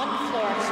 On floor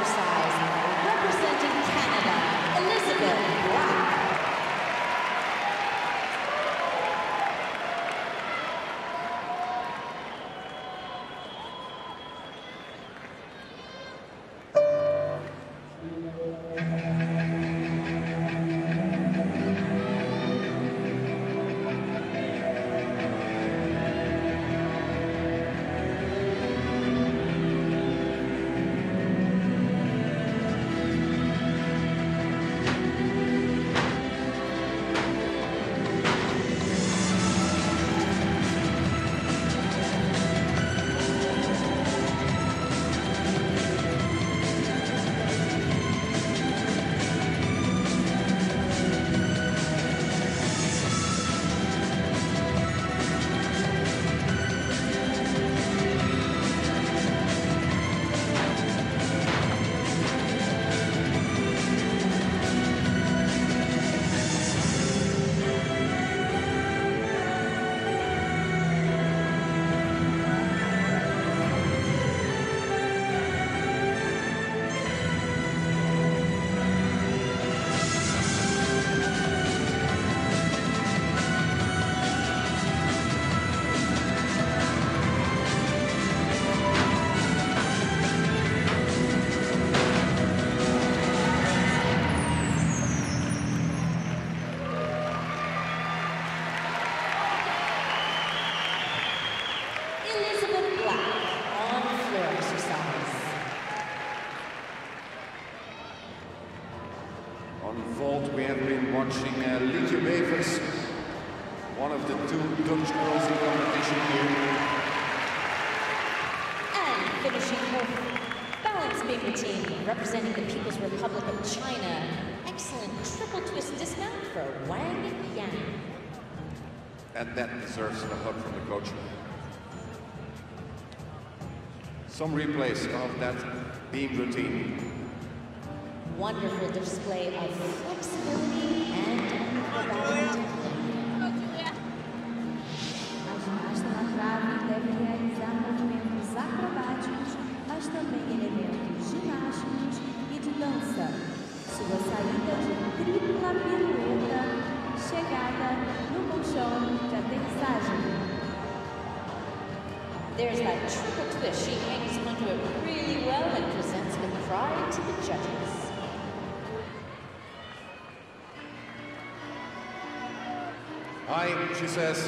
On vault, we have been watching uh, Lieke Wevers, one of the two Dutch girls in competition here. And finishing her balance beam routine, representing the People's Republic of China. Excellent triple twist dismount for Wang Yan. And that deserves a hug from the coach. Some replays of that beam routine. Wonderful display of flexibility and acrobatic A ginasta na trave deve realizar movimentos acrobáticos, mas também elementos ginásticos e de dança. Sua saída de tripla pirueta, chegada no colchão de aterrissagem. There's that triple twist. She hangs onto it really well and presents Hi, she says.